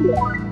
What?